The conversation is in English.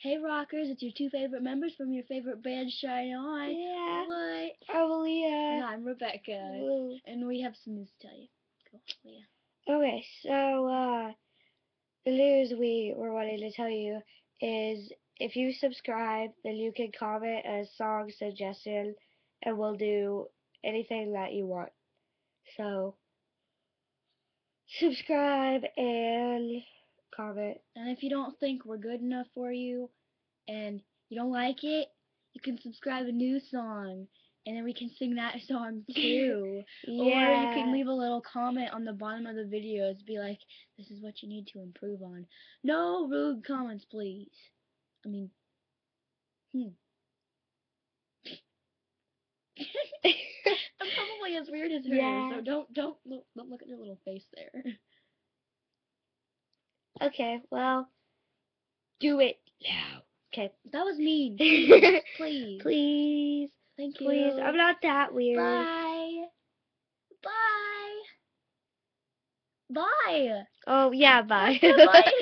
Hey Rockers, it's your two favorite members from your favorite band ShineOnn. Yeah. What? Aliyah. I'm Rebecca. And we have some news to tell you. Go, Leah. Okay, so uh, the news we were wanting to tell you is if you subscribe, then you can comment a song suggestion, and we'll do anything that you want. So subscribe and And if you don't think we're good enough for you and you don't like it, you can subscribe a new song and then we can sing that song too. Yeah. Or you can leave a little comment on the bottom of the videos, be like, this is what you need to improve on. No rude comments, please. I mean, hmm. I'm probably as weird as her, Yeah. so don't don't look, don't look at your little face there. okay, well, do it now. Okay. That was mean. Please, please, Please, thank you. please. I'm not that weird. Bye. Bye. Bye. Oh, yeah, bye. Bye.